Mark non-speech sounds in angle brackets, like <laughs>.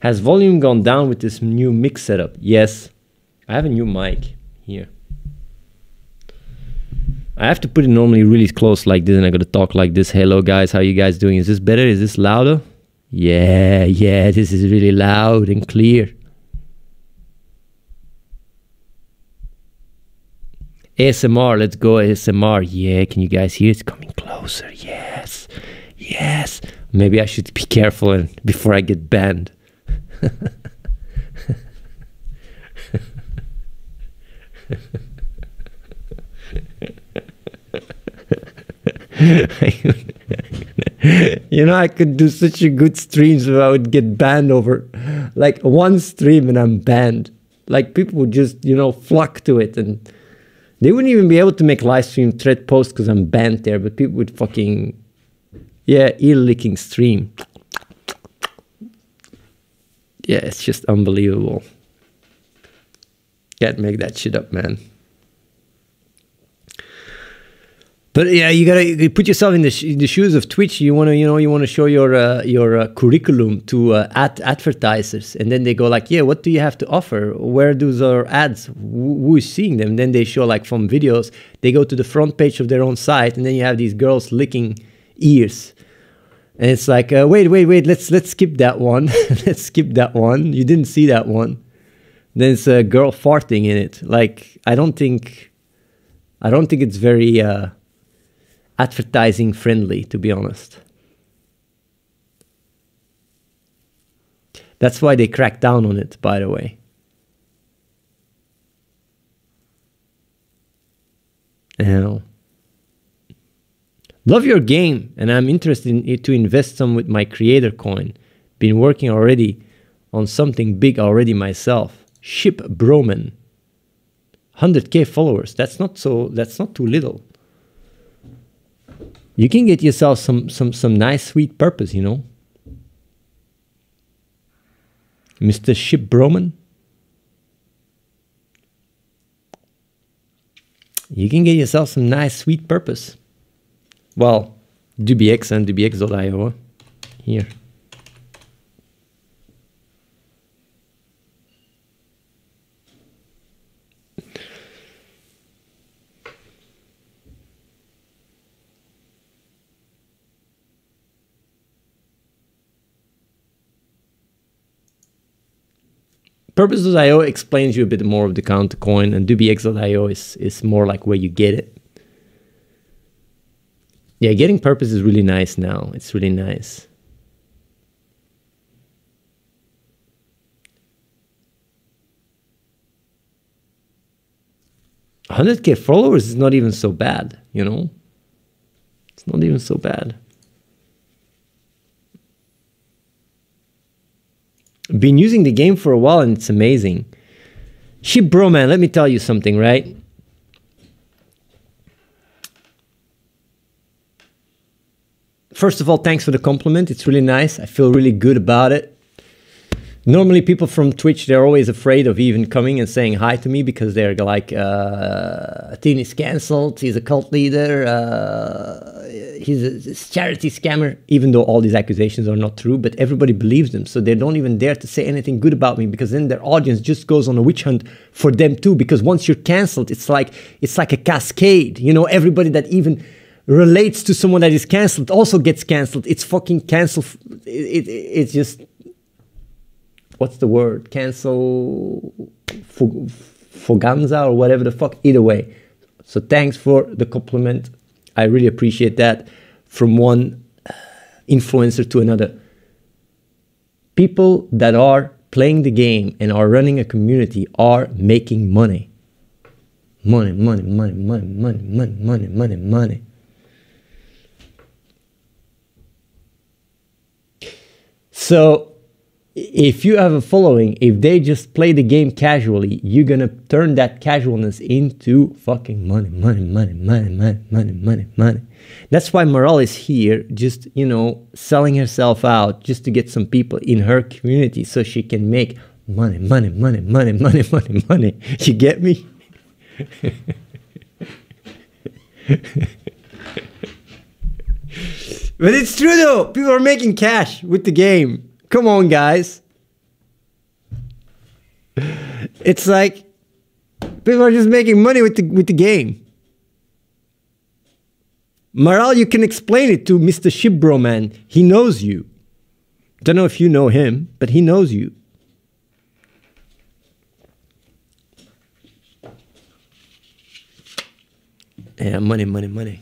Has volume gone down with this new mix setup? Yes. I have a new mic here. I have to put it normally really close like this and I gotta talk like this. Hello guys, how you guys doing? Is this better? Is this louder? Yeah, yeah, <laughs> this is really loud and clear. ASMR, let's go ASMR. Yeah, can you guys hear? It's coming closer. Yes, yes. Maybe I should be careful and before I get banned. <laughs> you know, I could do such a good streams if I would get banned over like one stream and I'm banned. Like people would just, you know, flock to it and they wouldn't even be able to make live stream thread posts because I'm banned there, but people would fucking, yeah, ear licking stream. Yeah, it's just unbelievable. Can't make that shit up, man. But yeah, you gotta you put yourself in the, sh- the shoes of Twitch. You wanna, you know, you wanna show your uh, your uh, curriculum to uh, ad- advertisers, and then they go like, "Yeah, what do you have to offer? Where do our ads? Wh- who is seeing them?" then they show like from videos. They go to the front page of their own site, and then you have these girls licking ears, and it's like, uh, "Wait, wait, wait. Let's let's skip that one. <laughs> let's skip that one. You didn't see that one." Then it's a girl farting in it. Like, I don't think, I don't think it's very. Uh, advertising friendly, to be honest. That's why they cracked down on it, by the way. Know. Love your game, and I'm interested in to invest some with my creator coin. Been working already on something big already myself. Ship Broman. 100k followers. That's not so. That's not too little you can get yourself some some some nice sweet PRPS, you know. Mr. Ship Broman. You can get yourself some nice sweet PRPS. Well, DubiX and DubiX.io here. PRPS.io explains you a bit more of the countercoin, and DubiX.io is, is more like where you get it. Yeah, getting PRPS is really nice now. It's really nice. Hundred K followers is not even so bad, you know. It's not even so bad. Been using the game for a while and it's amazing. Ship bro man, let me tell you something, right? First of all, thanks for the compliment. It's really nice. I feel really good about it. Normally, people from Twitch, they're always afraid of even coming and saying hi to me because they're like, uh, Athene is cancelled, he's a cult leader, uh, he's a charity scammer, even though all these accusations are not true, but everybody believes them. So they don't even dare to say anything good about me because then their audience just goes on a witch hunt for them too. Because once you're cancelled, it's like, it's like a cascade. You know, everybody that even relates to someone that is cancelled also gets cancelled. It's fucking cancelled. It, it, it's just what's the word? Cancel for Foganza or whatever the fuck. Either way. So thanks for the compliment. I really appreciate that from one uh, influencer to another. People that are playing the game and are running a community are making money. Money, money, money, money, money, money, money, money, money. So if you have a following, if they just play the game casually, you're gonna turn that casualness into fucking money, money, money, money, money, money, money, money. That's why Maral is here, just you know, selling herself out just to get some people in her community so she can make money, money, money, money, money, money, money. You get me? But it's true though. People are making cash with the game. Come on, guys. It's like people are just making money with the with the game. Maral, you can explain it to Mr. Shibro, man. He knows you. Don't know if you know him, but he knows you. Yeah, money, money, money.